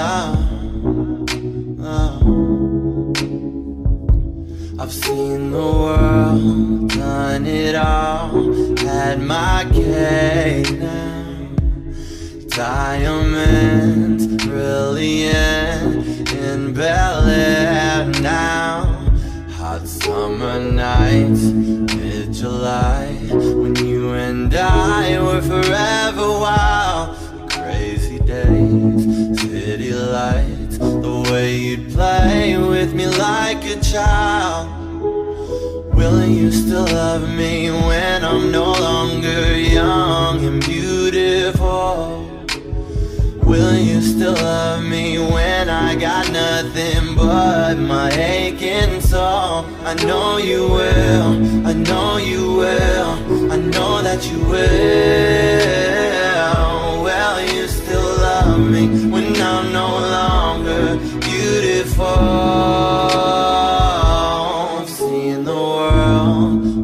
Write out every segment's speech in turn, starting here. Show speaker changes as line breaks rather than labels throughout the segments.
Ah. I've seen the world, done it all, had my cake now. Diamonds, brilliant, in Bel now. Hot summer nights, mid July. The way you'd play with me like a child. Will you still love me when I'm no longer young and beautiful? Will you still love me when I got nothing but my aching soul? I know you will, I know you will, I know that you will. Will you still love me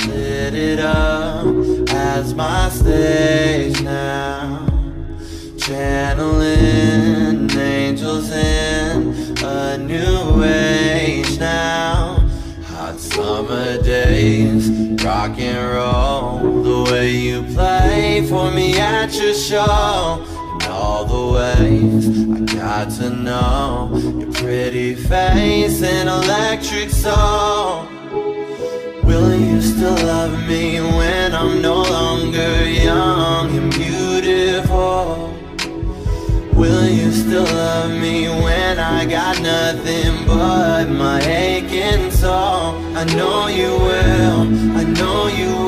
lit it up as my stage now channeling angels in a new age now. Hot summer days, rock and roll, the way you play for me at your show. And all the ways I got to know your pretty face and electric soul. Will still love me when I'm no longer young and beautiful? Will you still love me when I got nothing but my aching soul? I know you will, I know you